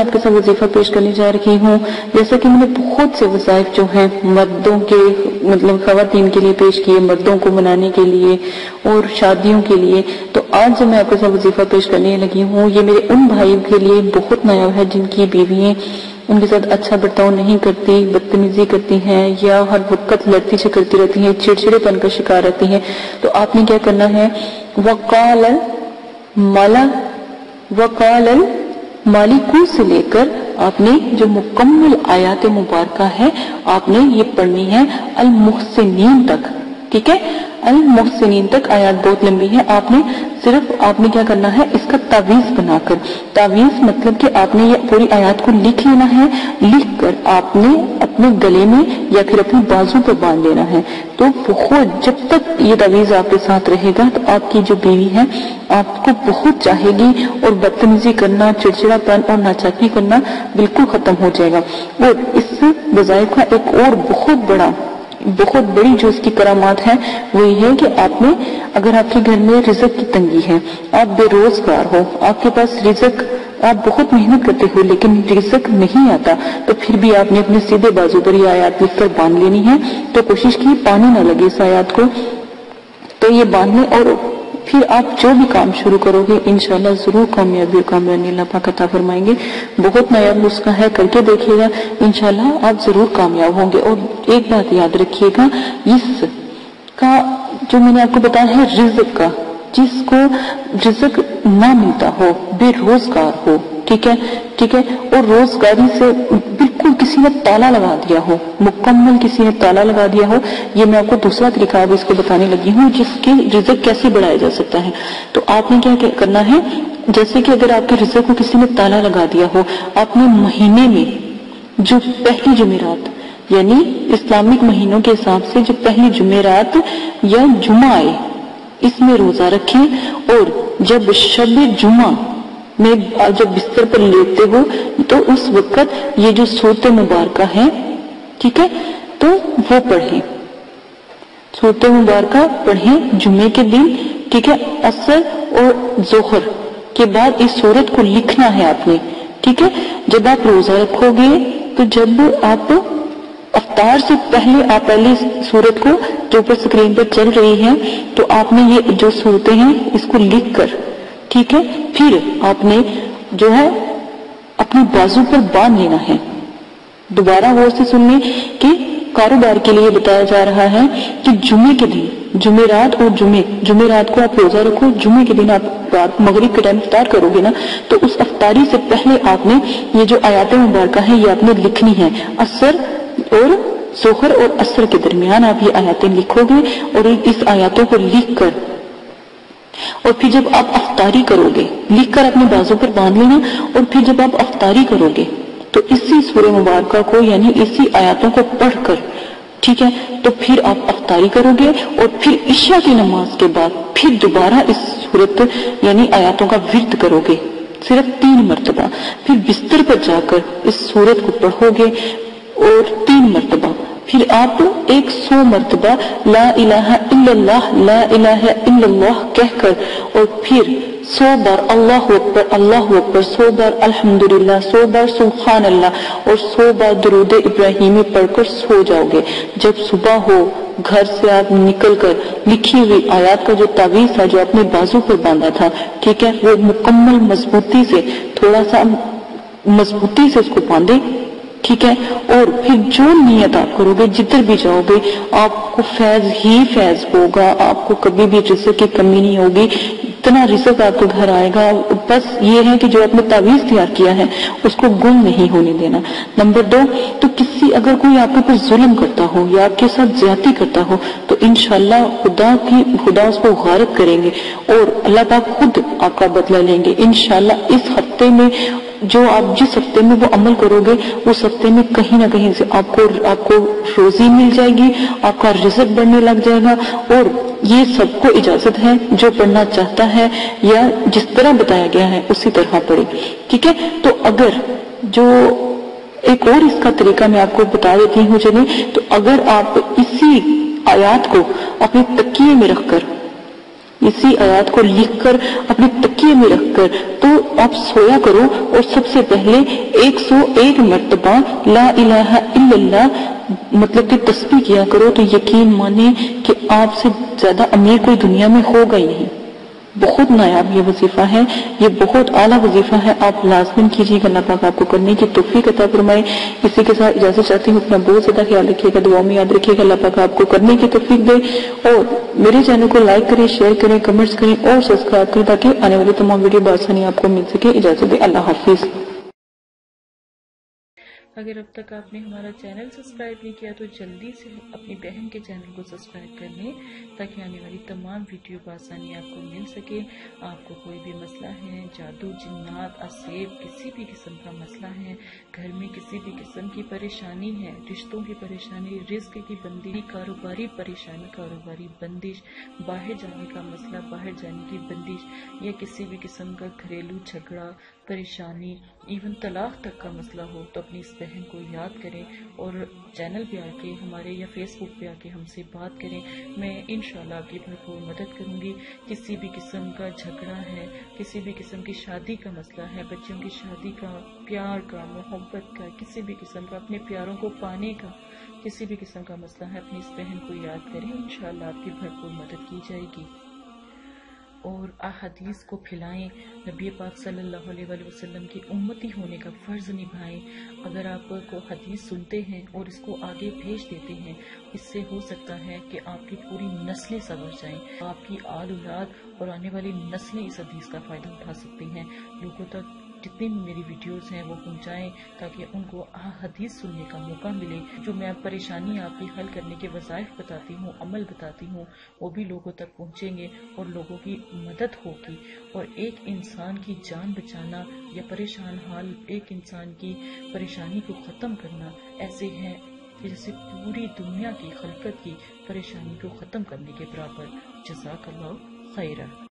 آپ کے ساتھ وظیفہ پیش کرنے جا رہی ہوں۔ جیسا کہ میں نے بہت سے وظائف جو ہیں مردوں کے مطلب خواتین کے لیے پیش کیے، مردوں کو منانے کے لیے اور شادیوں کے لیے۔ تو آج جو میں آپ کے ساتھ وظیفہ پیش کرنے لگی ہوں، یہ میرے ان بھائیوں کے لیے بہت نیا ہے جن کی بیوییں ان کے ساتھ اچھا برتاؤ نہیں کرتی، بدتمیزی کرتی ہیں یا ہر وقت لڑتی جھگڑتی رہتی ہیں چڑچڑے پن کا شکار رہتی ہیں۔ تو آپ نے کیا کرنا ہے؟ وقال مالا وقال مالکو سے لے کر آپ نے جو مکمل آیات مبارکہ ہے، آپ نے یہ پڑھنی ہے المحسنین تک، ٹھیک ہے؟ المحسنین تک آیات بہت لمبی ہے آپ نے صرف آپ نے کیا کرنا ہے؟ اس کا تعویز بنا کر۔ تعویز مطلب کہ آپ نے یہ پوری آیات کو لکھ لینا ہے۔ لکھ کر آپ نے اپنے گلے میں یا پھر اپنی بازو پر باندھ لینا ہے۔ تو بہت جب تک یہ تعویز آپ کے ساتھ رہے گا، تو آپ کی جو بیوی ہے، آپ کو بہت چاہے گی اور بدتمیزی کرنا چڑچڑا پن اور ناچاکی کرنا بالکل ختم ہو جائے گا۔ اور اس وظائف کا ایک اور بہت بڑا بہت بڑی جو اس کی کرامات ہے وہ یہ ہے کہ آپ نے اگر آپ کے گھر میں رزق کی تنگی ہے، آپ بے روزگار ہو، آپ کے پاس رزق، آپ بہت محنت کرتے ہو، لیکن رزق نہیں آتا، تو پھر بھی آپ نے اپنے سیدھے بازو پر یہ آیات لکھ کر باندھ لینی ہے۔ تو کوشش کی، پانی نہ لگے اس آیات کو۔ تو یہ باندھنے اور پھر آپ جو بھی کام شروع کرو گے، انشاءاللہ ضرور کامیابی اور کامیابی اللہ پاک عطا فرمائیں گے۔ بہت نیا نسخہ ہے، کر کے دیکھیے گا۔ انشاءاللہ آپ ضرور کامیاب ہوں گے۔ اور ایک بات یاد رکھیے گا اس کا جو میں نے آپ کو بتایا ہے، رزق کا۔ جس کو رزق نہ ملتا ہو، بے روزگار ہو، ٹھیک ہے؟ ٹھیک ہے؟ اور روزگاری سے بالکل کسی نے تالا لگا دیا ہو، مکمل کسی نے تالا لگا دیا ہو۔ یہ میں آپ کو دوسرا طریقہ اب اس کو بتانے لگی ہوں، جس کے رزق کیسے بڑھایا جا سکتا ہے۔ تو آپ نے کیا کرنا ہے؟ جیسے کہ اگر آپ کے رزق کو کسی نے تالا لگا دیا ہو، آپ نے مہینے میں جو پہلی جمعرات یعنی اسلامک مہینوں کے حساب سے جو پہلی جمعرات یا جمعہ آئے، اس میں روزہ رکھیں۔ اور جب شب جمعہ میں جب بستر پر لیتے ہو تو اس وقت یہ جو صورت مبارکہ ہے ٹھیک ہے؟ تو وہ پڑھیں۔ صورت مبارکہ پڑھیں جمعے کے دن، ٹھیک ہے؟ اثر اور ظہر کے بعد اس صورت کو لکھنا ہے آپ نے، ٹھیک ہے؟ جب آپ روزہ رکھو گے تو جب آپ افطار سے پہلے آپ پہلے صورت کو جو اوپر سکرین پر چل رہی ہے تو آپ نے یہ جو صورتیں ہیں، اس کو لکھ کر ٹھیک ہے؟ پھر آپ نے جو ہے اپنی بازو پر باندھ لینا ہے۔ دوبارہ غور سے سننے کہ کاروبار کے لیے بتایا جا رہا ہے کہ جمعے کے دن جمعرات اور جمعے جمعرات کو آپ روزہ رکھو، جمعے کے دن آپ مغرب کے ٹائم افطار کرو گے نا، تو اس افطاری سے پہلے آپ نے یہ جو آیات مبارکہ ہیں، یہ آپ نے لکھنی ہے اثر اور سوخر اور اثر کے درمیان آپ یہ آیاتیں لکھو گے اور اس آیاتوں کو لکھ کر اور پھر جب آپ افطاری کرو گے، لکھ کر اپنے بازو پر باندھ لینا اور پھر جب آپ افطاری کرو گے، تو اسی سور مبارکہ کو یعنی اسی آیاتوں کو پڑھ کر، ٹھیک ہے، تو پھر آپ افطاری کرو گے اور پھر عشاء کی نماز کے بعد پھر دوبارہ اس صورت یعنی آیاتوں کا ورد کرو گے۔ صرف تین مرتبہ، پھر بستر پر جا کر اس صورت کو پڑھو گے اور تین مرتبہ پھر آپ ایک سو مرتبہ لا الہ الا اللہ، لا الہ الا اللہ کہہ کر اور پھر سو بار اللہ اکبر اللہ اکبر، سو بار الحمدللہ، سو بار سبحان اللہ اور سو بار درود ابراہیمی پڑھ کر سو جاؤ گے۔ جب صبح ہو، گھر سے آپ نکل کر لکھی ہوئی آیات کا جو تعویذ تھا، جو اپنے بازو پر باندھا تھا، ٹھیک ہے؟ وہ مکمل مضبوطی سے، تھوڑا سا مضبوطی سے اس کو باندھے ٹھیک ہے؟ اور پھر جو نیت آپ کرو گے، جدھر بھی جاؤ گے، آپ کو فیض ہی فیض ہوگا۔ آپ کو کبھی بھی رزق کی کمی نہیں ہوگی۔ اتنا رزق آپ کو گھر آئے گا۔ بس یہ ہے کہ جو آپ نے تعویذ تیار کیا ہے، اس کو گم نہیں ہونے دینا۔ نمبر دو، تو کسی اگر کوئی آپ کے اوپر ظلم کرتا ہو یا آپ کے ساتھ زیادتی کرتا ہو، تو انشاءاللہ خدا کی، خدا اس کو غارت کریں گے اور اللہ پاک خود آپ کا بدلہ لیں گے۔ انشاءاللہ اس ہفتے میں جو آپ جس ہفتے میں وہ عمل کرو گے، اس ہفتے میں کہیں نہ کہیں سے آپ کو آپ کو روزی مل جائے گی، آپ کا رزق بڑھنے لگ جائے گا۔ اور یہ سب کو اجازت ہے، جو پڑھنا چاہتا ہے یا جس طرح بتایا گیا ہے، اسی طرح پڑھے۔ ٹھیک ہے؟ تو اگر جو ایک اور اس کا طریقہ میں آپ کو بتا دیتی ہوں چلیں تو اگر آپ اسی آیات کو اپنے تکیے میں رکھ کر اسی آیات کو لکھ کر اپنے تکیے میں رکھ کر تو آپ سویا کرو اور سب سے پہلے ایک سو ایک مرتبہ لا الہ الا اللہ مطلب کہ تسبیح کیا کرو تو یقین مانے کہ آپ سے زیادہ امیر کوئی دنیا میں ہوگا ہی نہیں۔ بہت نایاب یہ وظیفہ ہے، یہ بہت اعلیٰ وظیفہ ہے، آپ لازمن کیجیے گا، اللہ پاک آپ کو کرنے کی توفیق عطا فرمائے۔ اسی کے ساتھ اجازت چاہتی ہوں، اپنا بہت زیادہ خیال رکھیے گا، دعاؤں میں یاد رکھیے گا، اللہ پاک آپ کو کرنے کی توفیق دے۔ اور میرے چینل کو لائک کریں، شیئر کریں، کمنٹس کریں اور سبسکرائب کریں تاکہ آنے والی تمام ویڈیو بآسانی آپ کو مل سکے۔ اجازت دے، اللہ حافظ۔ اگر اب تک آپ نے ہمارا چینل سبسکرائب نہیں کیا تو جلدی سے اپنی بہن کے چینل کو سبسکرائب کر لیں تاکہ آنے والی تمام ویڈیو بآسانی آپ کو مل سکے۔ آپ کو کوئی بھی مسئلہ ہے، جادو، جنات اسیب کسی بھی قسم کا مسئلہ ہے، گھر میں کسی بھی قسم کی پریشانی ہے، رشتوں کی پریشانی، رزق کی بندی، کاروباری پریشانی، کاروباری بندش، باہر جانے کا مسئلہ، باہر جانے کی بندش یا کسی بھی قسم کا گھریلو جھگڑا، پریشانی ایون طلاق تک کا مسئلہ ہو تو اپنی اس بہن کو یاد کریں اور چینل پہ آ کے ہمارے یا فیس بک پہ آ کے ہم سے بات کریں، میں انشاءاللہ آپ کی بھرپور مدد کروں گی۔ کسی بھی قسم کا جھگڑا ہے، کسی بھی قسم کی شادی کا مسئلہ ہے، بچوں کی شادی کا، پیار کا، محبت کا، کسی بھی قسم کا، اپنے پیاروں کو پانے کا، کسی بھی قسم کا مسئلہ ہے، اپنی اس بہن کو یاد کریں، انشاءاللہ آپ کی بھرپور مدد کی جائے گی۔ اور احادیث کو پھیلائیں۔ نبی پاک صلی اللہ علیہ وآلہ وسلم کی امتی ہونے کا فرض نبھائیں۔ اگر آپ کو حدیث سنتے ہیں اور اس کو آگے بھیج دیتے ہیں، اس سے ہو سکتا ہے کہ آپ کی پوری نسلیں سبر جائیں۔ آپ کی آل اولاد اور آنے والی نسلیں اس حدیث کا فائدہ اٹھا سکتی ہیں۔ لوگوں تک جتنی بھی میری ویڈیوز ہیں، وہ پہنچائیں تاکہ ان کو حدیث سننے کا موقع ملے، جو میں پریشانی آپ کی حل کرنے کے وظائف بتاتی ہوں، عمل بتاتی ہوں، وہ بھی لوگوں تک پہنچیں گے اور لوگوں کی مدد ہوگی۔ اور ایک انسان کی جان بچانا یا پریشان حال ایک انسان کی پریشانی کو ختم کرنا ایسے ہیں جیسے پوری دنیا کی خلقت کی پریشانی کو ختم کرنے کے برابر۔ جزاک اللہ خیرہ